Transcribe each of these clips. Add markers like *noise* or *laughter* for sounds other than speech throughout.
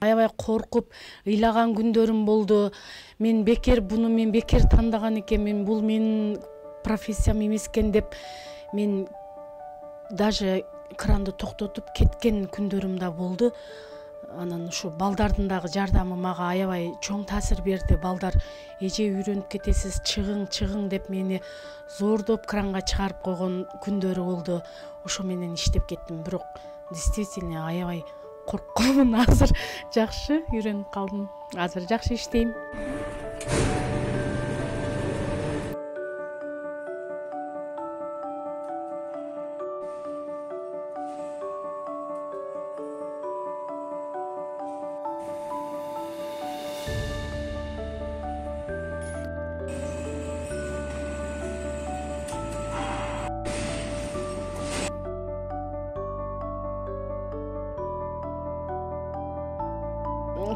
аябай коркуп ыйлаган күндөрүм болду. Мен бекер буну мен бекер тандаган экенмин бул менин профессиям эмес экен деп мен даже кранды токтотуп кеткен күндөрүм да болду. Анан ушу балдардын дагы жардамы мага аябай чоң таасир берди. Балдар эже үйрөнүп кетесиз чыгың чыгың деп мени зордоп кранга чыгарып койгон күндөрү болду. Ошо менен иштеп кеттим. Бирок действительно аябай коркконмун *laughs* азыр жакшы үйрөнүп калдым азыр жакшы иштейм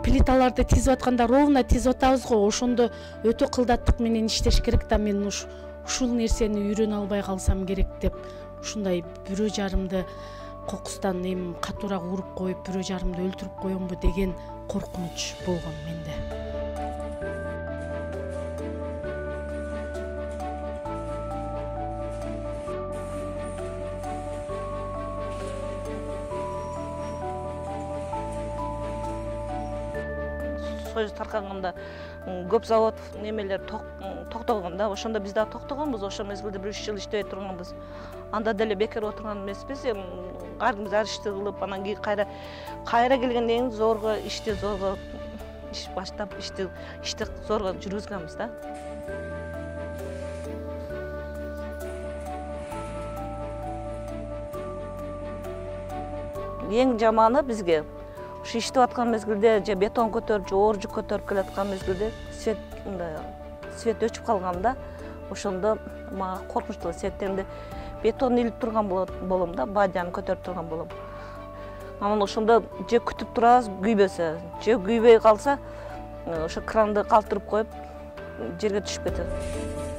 плиталарды тизип атканда ровно тизип атабыз го. Ошондо өтө кылдаттык менен иштеш керек да мен ушул нерсени үйрөнө албай калсам керек деп ушундай бирөө жарымды кокустан эми катуураак уруп коюп бирөө жарымды өлтүрүп коембу деген коркунуч болгон менде союз таркаганда көп завод немелер токтогон да ошондо биз дагы токтогонбуз ошол мезгилде бир үч жыл иштебей турганбыз анда деле бекер отурган эмеспиз эми ар ким ар ишти кылып анан кийин кайра кайра келгенден кийин зорго ишти зорго иш баштап ишти ишти зорго жүргүзгөнбүз да. Эң жаманы бизге ушу иштеп аткан мезгилде же бетон көтөрүп же оор жүк көтөрүп келаткан мезгилде свет мындай свет өчүп калганда ошондо мага коркунучтуу себептен бетон илип турган болом да бадяны көтөрүп турган болом анан ошондо же күтүп турабыз күйбөсө же күйбөй калса ошо кранды калтырып коюп жерге түшүп кетет